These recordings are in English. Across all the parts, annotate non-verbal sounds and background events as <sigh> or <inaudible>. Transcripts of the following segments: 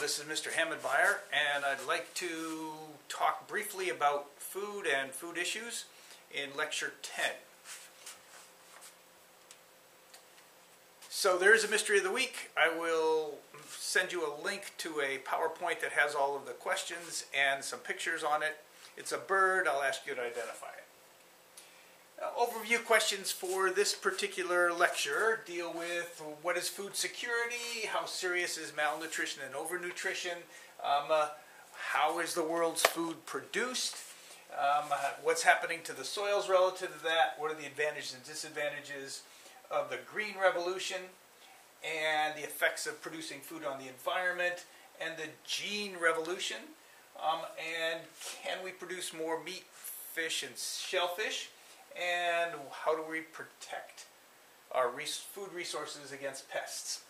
this is Mr. Hammond Beyer, and I'd like to talk briefly about food and food issues in Lecture 10. So there is a mystery of the week. I will send you a link to a PowerPoint that has all of the questions and some pictures on it. It's a bird. I'll ask you to identify. Overview questions for this particular lecture deal with what is food security, how serious is malnutrition and overnutrition, um, uh, how is the world's food produced, um, uh, what's happening to the soils relative to that, what are the advantages and disadvantages of the green revolution, and the effects of producing food on the environment, and the gene revolution, um, and can we produce more meat, fish, and shellfish? And how do we protect our res food resources against pests.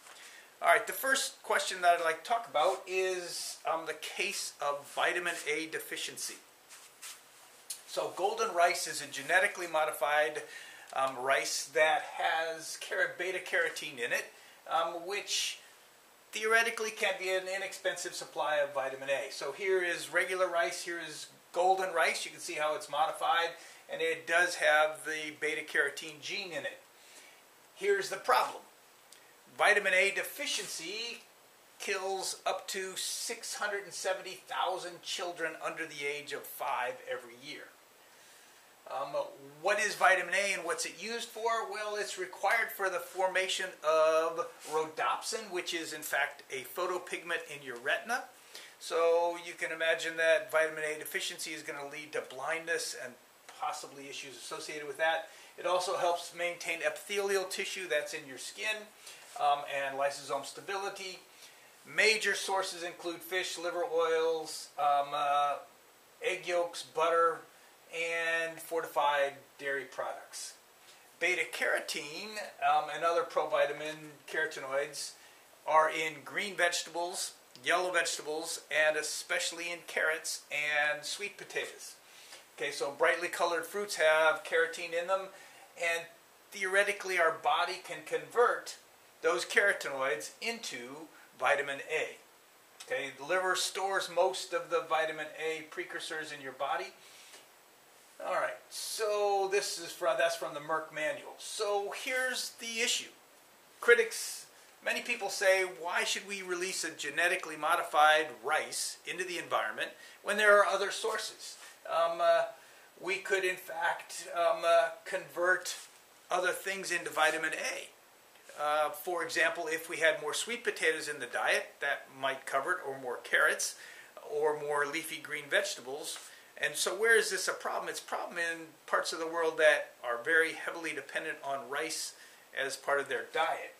All right, the first question that I'd like to talk about is um, the case of vitamin A deficiency. So golden rice is a genetically modified um, rice that has beta carotene in it, um, which theoretically can be an inexpensive supply of vitamin A. So here is regular rice, here is golden rice. You can see how it's modified and it does have the beta carotene gene in it. Here's the problem. Vitamin A deficiency kills up to 670,000 children under the age of 5 every year. Um, what is vitamin A and what's it used for? Well, it's required for the formation of rhodopsin, which is in fact a photopigment in your retina. So you can imagine that vitamin A deficiency is going to lead to blindness and possibly issues associated with that. It also helps maintain epithelial tissue that's in your skin um, and lysosome stability. Major sources include fish, liver oils, um, uh, egg yolks, butter, and fortified dairy products. Beta carotene um, and other provitamin carotenoids are in green vegetables, yellow vegetables, and especially in carrots and sweet potatoes. Okay, so brightly colored fruits have carotene in them, and theoretically our body can convert those carotenoids into vitamin A. Okay, the liver stores most of the vitamin A precursors in your body. All right, so this is from that's from the Merck manual. So here's the issue. Critics, many people say, why should we release a genetically modified rice into the environment when there are other sources? Um, uh, we could in fact um, uh, convert other things into vitamin A. Uh, for example, if we had more sweet potatoes in the diet, that might cover it, or more carrots, or more leafy green vegetables. And so, where is this a problem? It's a problem in parts of the world that are very heavily dependent on rice as part of their diet.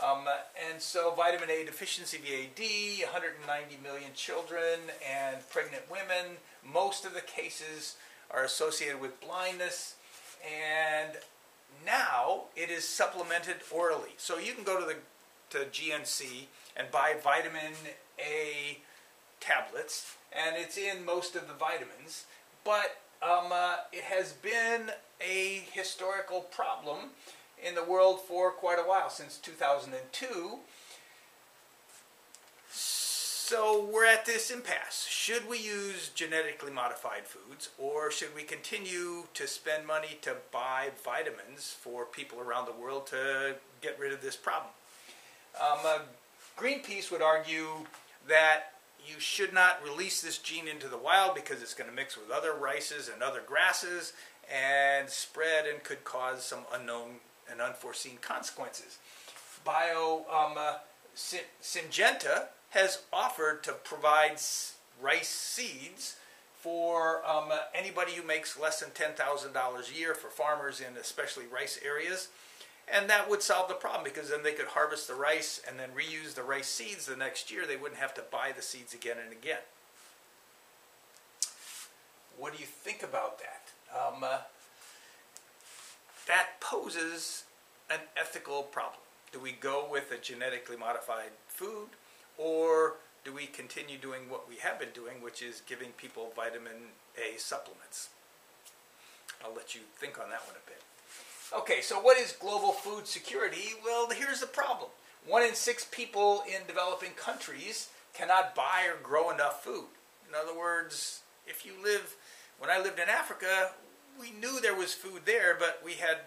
Um, and so, vitamin A deficiency VAD, 190 million children and pregnant women most of the cases are associated with blindness, and now it is supplemented orally. So you can go to the to GNC and buy vitamin A tablets, and it's in most of the vitamins. But um, uh, it has been a historical problem in the world for quite a while, since 2002. So we're at this impasse. Should we use genetically modified foods or should we continue to spend money to buy vitamins for people around the world to get rid of this problem? Um, uh, Greenpeace would argue that you should not release this gene into the wild because it's going to mix with other rices and other grasses and spread and could cause some unknown and unforeseen consequences. Bio um, uh, Syngenta has offered to provide rice seeds for um, anybody who makes less than $10,000 a year for farmers in especially rice areas. And that would solve the problem because then they could harvest the rice and then reuse the rice seeds the next year. They wouldn't have to buy the seeds again and again. What do you think about that? Um, uh, that poses an ethical problem. Do we go with a genetically modified food or do we continue doing what we have been doing, which is giving people vitamin A supplements? I'll let you think on that one a bit. Okay, so what is global food security? Well, here's the problem. One in six people in developing countries cannot buy or grow enough food. In other words, if you live, when I lived in Africa, we knew there was food there, but we had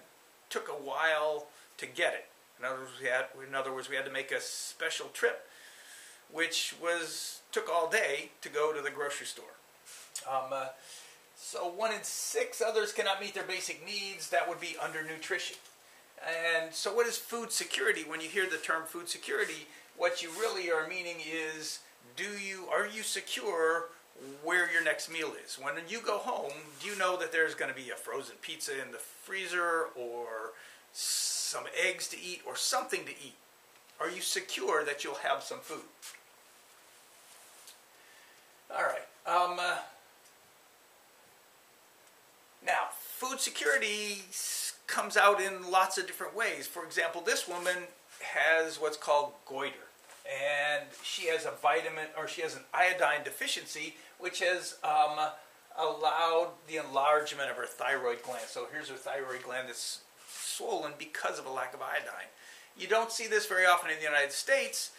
took a while to get it. In other words, we had, in other words, we had to make a special trip, which was took all day to go to the grocery store. Um, uh, so one in six others cannot meet their basic needs. That would be undernutrition. And so, what is food security? When you hear the term food security, what you really are meaning is, do you are you secure where your next meal is? When you go home, do you know that there's going to be a frozen pizza in the freezer, or some eggs to eat, or something to eat? Are you secure that you'll have some food? All right. Um, uh, now, food security comes out in lots of different ways. For example, this woman has what's called goiter, and she has a vitamin or she has an iodine deficiency, which has um, allowed the enlargement of her thyroid gland. So here's her thyroid gland that's swollen because of a lack of iodine. You don't see this very often in the United States.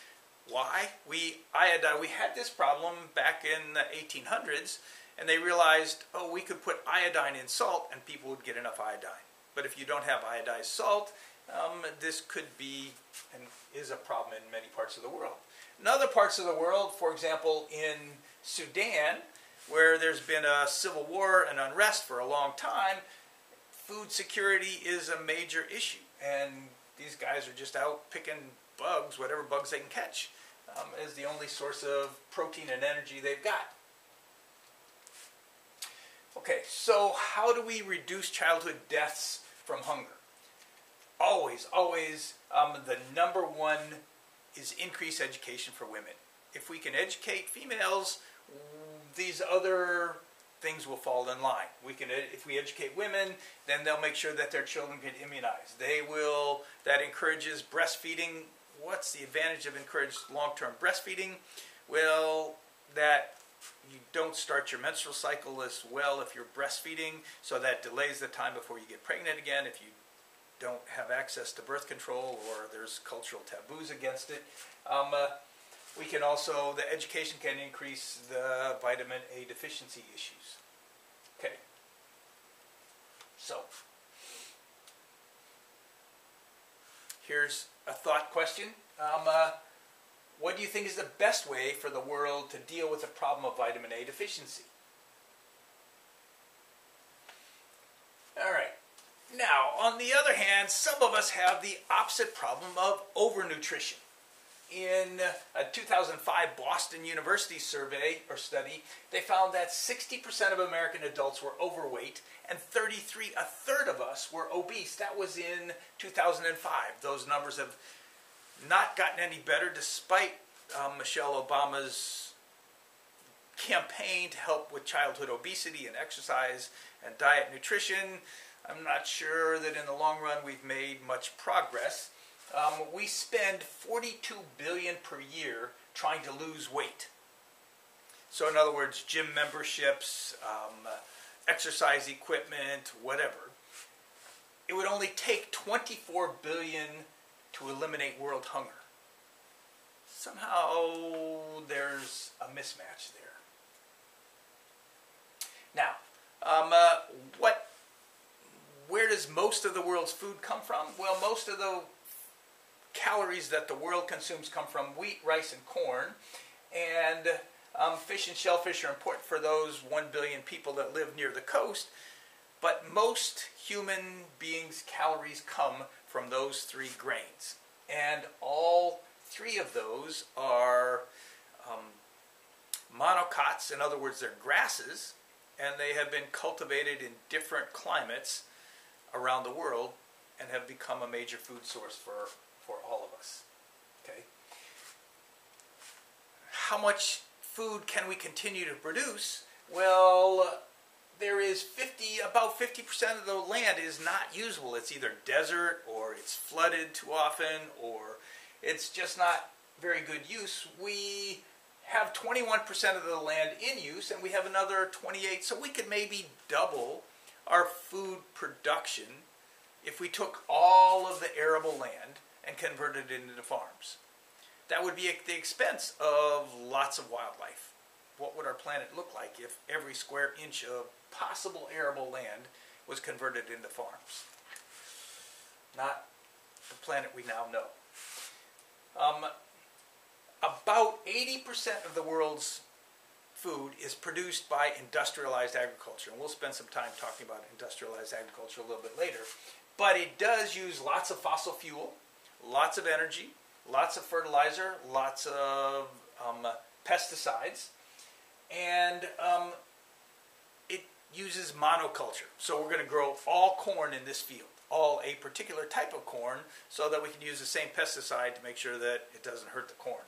Why? We iodine. We had this problem back in the 1800s, and they realized, oh, we could put iodine in salt, and people would get enough iodine. But if you don't have iodized salt, um, this could be and is a problem in many parts of the world. In other parts of the world, for example, in Sudan, where there's been a civil war and unrest for a long time, food security is a major issue. And these guys are just out picking bugs, whatever bugs they can catch, um, as the only source of protein and energy they've got. Okay, so how do we reduce childhood deaths from hunger. Always, always, um, the number one is increase education for women. If we can educate females, these other things will fall in line. We can, if we educate women, then they'll make sure that their children get immunized. They will. That encourages breastfeeding. What's the advantage of encouraged long-term breastfeeding? Well, that you don't start your menstrual cycle as well if you're breastfeeding, so that delays the time before you get pregnant again. If you don't have access to birth control or there's cultural taboos against it. Um, uh, we can also, the education can increase the vitamin A deficiency issues. Okay. So, here's a thought question. Um, uh, what do you think is the best way for the world to deal with the problem of vitamin A deficiency? All right. Now, on the other hand, some of us have the opposite problem of overnutrition. In a 2005 Boston University survey or study, they found that 60% of American adults were overweight and 33, a third of us were obese. That was in 2005. Those numbers have not gotten any better despite um, Michelle Obama's campaign to help with childhood obesity and exercise and diet nutrition. I'm not sure that in the long run we've made much progress. Um, we spend 42 billion per year trying to lose weight. So in other words, gym memberships, um, exercise equipment, whatever. It would only take 24 billion to eliminate world hunger. Somehow there's a mismatch there. Now, um, uh, what, where does most of the world's food come from? Well, most of the calories that the world consumes come from wheat, rice, and corn. And um, fish and shellfish are important for those 1 billion people that live near the coast. But most human beings' calories come from those three grains. And all three of those are um, monocots, in other words, they're grasses, and they have been cultivated in different climates around the world and have become a major food source for, for all of us. Okay? How much food can we continue to produce? Well, there is 50, about 50% of the land is not usable. It's either desert or it's flooded too often or it's just not very good use. We have 21% of the land in use and we have another 28, so we could maybe double our food production if we took all of the arable land and converted it into farms. that would be at the expense of lots of wildlife. What would our planet look like if every square inch of possible arable land was converted into farms? Not the planet we now know. Um, about 80% of the world's food is produced by industrialized agriculture. And we'll spend some time talking about industrialized agriculture a little bit later. But it does use lots of fossil fuel, lots of energy, lots of fertilizer, lots of um, pesticides, and um, it uses monoculture. So we're going to grow all corn in this field, all a particular type of corn, so that we can use the same pesticide to make sure that it doesn't hurt the corn.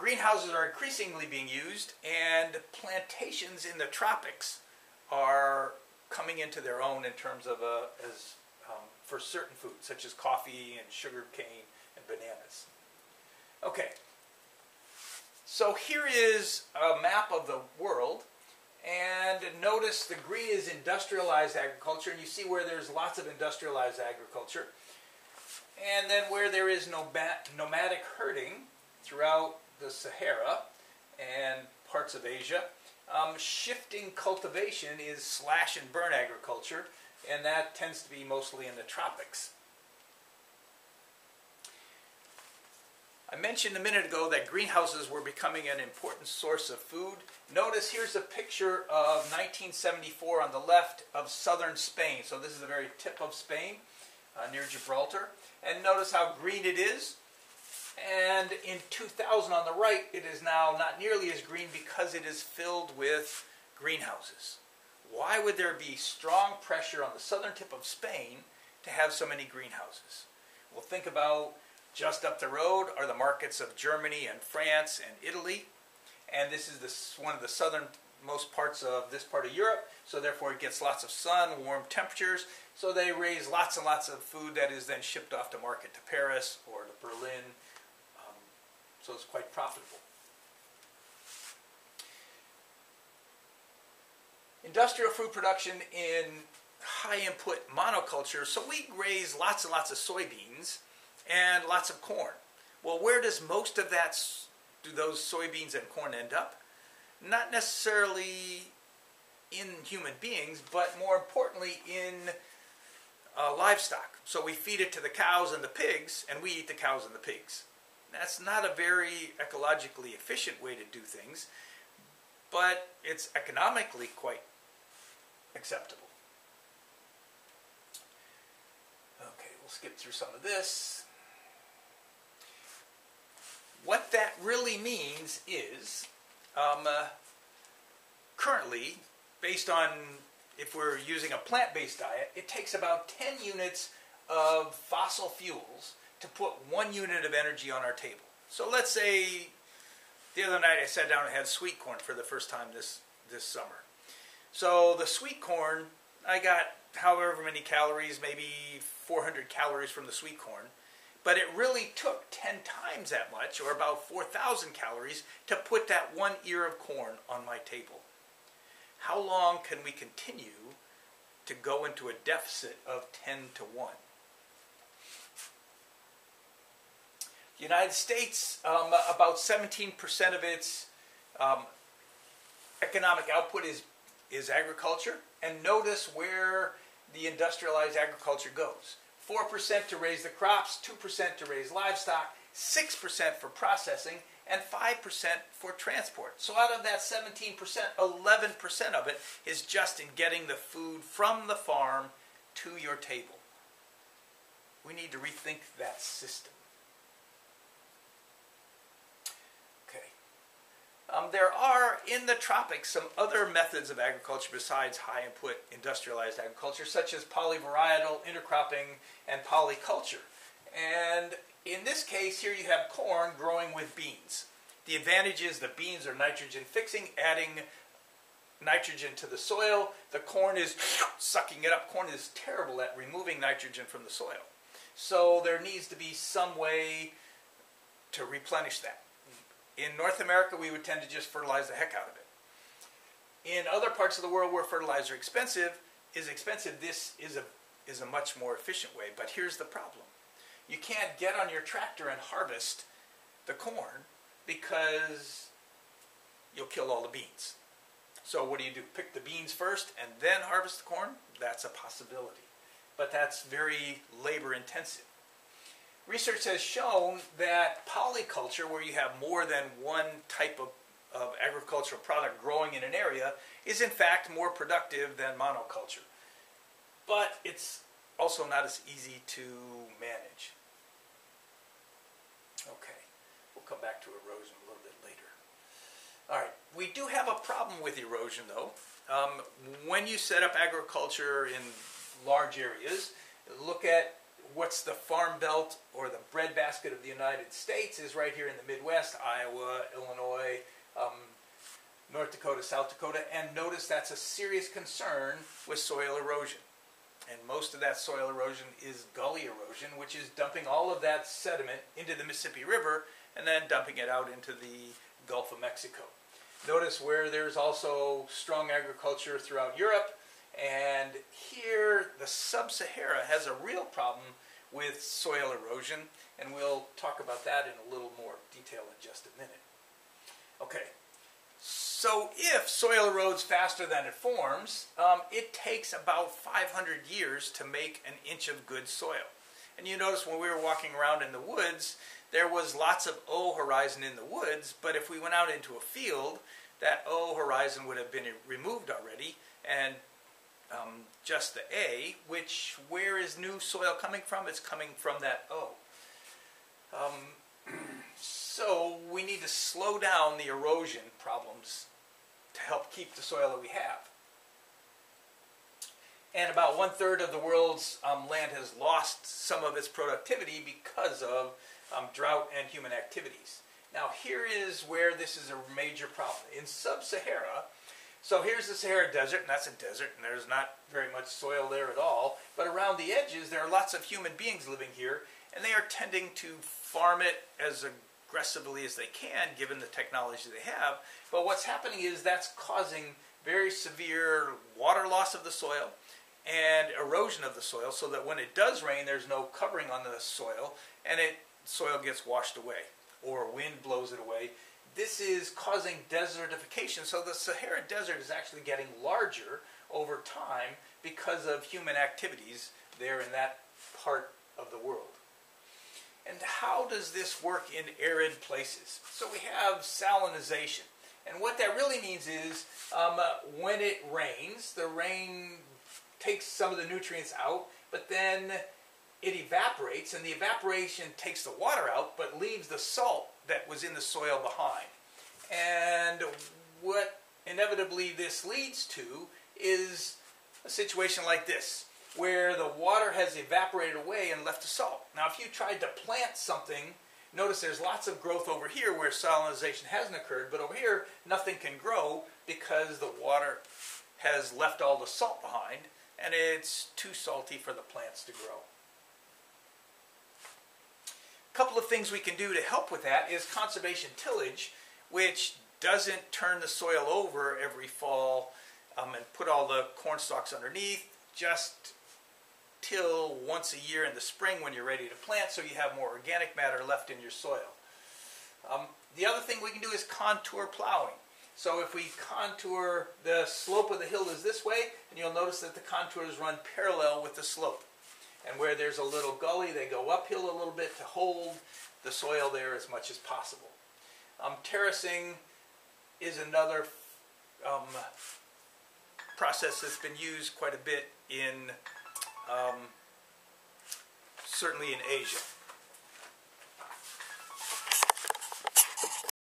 Greenhouses are increasingly being used, and plantations in the tropics are coming into their own in terms of uh, as um, for certain foods such as coffee and sugar cane and bananas. Okay, so here is a map of the world, and notice the green is industrialized agriculture, and you see where there's lots of industrialized agriculture, and then where there is nomadic herding throughout the Sahara and parts of Asia. Um, shifting cultivation is slash and burn agriculture, and that tends to be mostly in the tropics. I mentioned a minute ago that greenhouses were becoming an important source of food. Notice here's a picture of 1974 on the left of southern Spain. So this is the very tip of Spain uh, near Gibraltar. And notice how green it is. And in 2000 on the right, it is now not nearly as green because it is filled with greenhouses. Why would there be strong pressure on the southern tip of Spain to have so many greenhouses? Well, think about just up the road are the markets of Germany and France and Italy. And this is this, one of the southernmost parts of this part of Europe, so therefore it gets lots of sun, warm temperatures. So they raise lots and lots of food that is then shipped off to market to Paris or to Berlin so it's quite profitable. Industrial food production in high input monoculture, so we raise lots and lots of soybeans and lots of corn. Well, where does most of that, do those soybeans and corn end up? Not necessarily in human beings, but more importantly in uh, livestock. So we feed it to the cows and the pigs, and we eat the cows and the pigs. That's not a very ecologically efficient way to do things, but it's economically quite acceptable. Okay, we'll skip through some of this. What that really means is, um, uh, currently, based on if we're using a plant-based diet, it takes about 10 units of fossil fuels to put one unit of energy on our table. So let's say the other night I sat down and had sweet corn for the first time this, this summer. So the sweet corn, I got however many calories, maybe 400 calories from the sweet corn. But it really took 10 times that much, or about 4,000 calories, to put that one ear of corn on my table. How long can we continue to go into a deficit of 10 to 1? The United States, um, about 17% of its um, economic output is, is agriculture. And notice where the industrialized agriculture goes. 4% to raise the crops, 2% to raise livestock, 6% for processing, and 5% for transport. So out of that 17%, 11% of it is just in getting the food from the farm to your table. We need to rethink that system. Um, there are in the tropics some other methods of agriculture besides high input industrialized agriculture, such as polyvarietal intercropping and polyculture. And in this case, here you have corn growing with beans. The advantage is the beans are nitrogen fixing, adding nitrogen to the soil. The corn is <sniffs> sucking it up. Corn is terrible at removing nitrogen from the soil. So there needs to be some way to replenish that. In North America, we would tend to just fertilize the heck out of it. In other parts of the world where fertilizer expensive is expensive, this is a is a much more efficient way. But here's the problem: you can't get on your tractor and harvest the corn because you'll kill all the beans. So what do you do? Pick the beans first and then harvest the corn? That's a possibility. But that's very labor intensive. Research has shown that polyculture, where you have more than one type of, of agricultural product growing in an area, is in fact more productive than monoculture. But it's also not as easy to manage. Okay, we'll come back to erosion a little bit later. All right, we do have a problem with erosion though. Um, when you set up agriculture in large areas, look at what's the farm belt or the breadbasket of the United States is right here in the Midwest, Iowa, Illinois, um, North Dakota, South Dakota, and notice that's a serious concern with soil erosion. And most of that soil erosion is gully erosion, which is dumping all of that sediment into the Mississippi River and then dumping it out into the Gulf of Mexico. Notice where there's also strong agriculture throughout Europe, and here the sub-Sahara has a real problem with soil erosion, and we'll talk about that in a little more detail in just a minute. Okay, so if soil erodes faster than it forms, um, it takes about 500 years to make an inch of good soil. And you notice when we were walking around in the woods, there was lots of O horizon in the woods, but if we went out into a field, that O horizon would have been removed already, and um, just the A, which where is new soil coming from? It's coming from that O. Um, <clears throat> so we need to slow down the erosion problems to help keep the soil that we have. And about one third of the world's um, land has lost some of its productivity because of um, drought and human activities. Now, here is where this is a major problem. In sub Sahara, so here's the Sahara Desert, and that's a desert, and there's not very much soil there at all. But around the edges, there are lots of human beings living here, and they are tending to farm it as aggressively as they can, given the technology they have. But what's happening is that's causing very severe water loss of the soil and erosion of the soil, so that when it does rain, there's no covering on the soil, and it soil gets washed away, or wind blows it away this is causing desertification. So the Sahara Desert is actually getting larger over time because of human activities there in that part of the world. And how does this work in arid places? So we have salinization. And what that really means is um, uh, when it rains, the rain takes some of the nutrients out, but then it evaporates, and the evaporation takes the water out, but leaves the salt that was in the soil behind. And what inevitably this leads to is a situation like this, where the water has evaporated away and left the salt. Now, if you tried to plant something, notice there's lots of growth over here where salinization hasn't occurred, but over here, nothing can grow because the water has left all the salt behind, and it's too salty for the plants to grow. A couple of things we can do to help with that is conservation tillage, which doesn't turn the soil over every fall um, and put all the corn stalks underneath. Just till once a year in the spring when you're ready to plant so you have more organic matter left in your soil. Um, the other thing we can do is contour plowing. So if we contour, the slope of the hill is this way, and you'll notice that the contours run parallel with the slope. And where there's a little gully, they go uphill a little bit to hold the soil there as much as possible. Um, terracing is another um, process that's been used quite a bit in, um, certainly in Asia.